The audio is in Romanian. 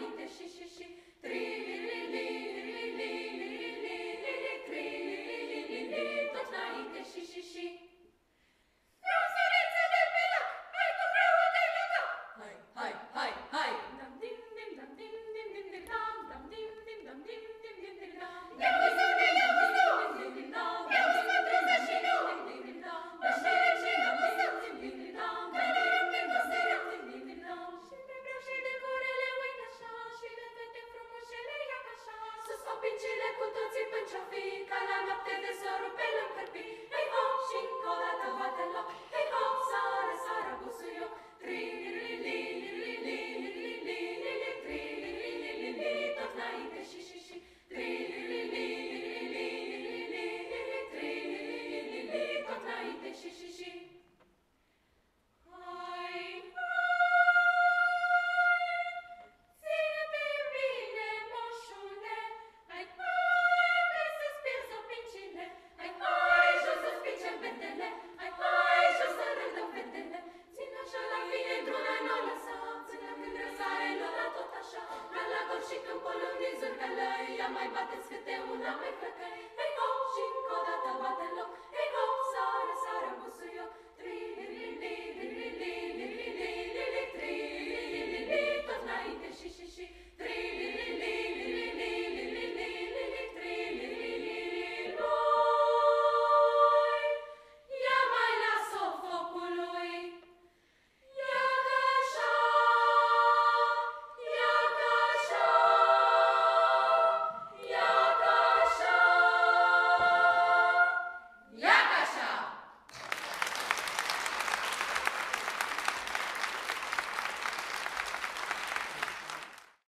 Українка, ши-ши-ши, три. Picile cu toții pânciofi Ca la noapte de soru pe lângă cârpi mai bateți câte una, mai frăcăi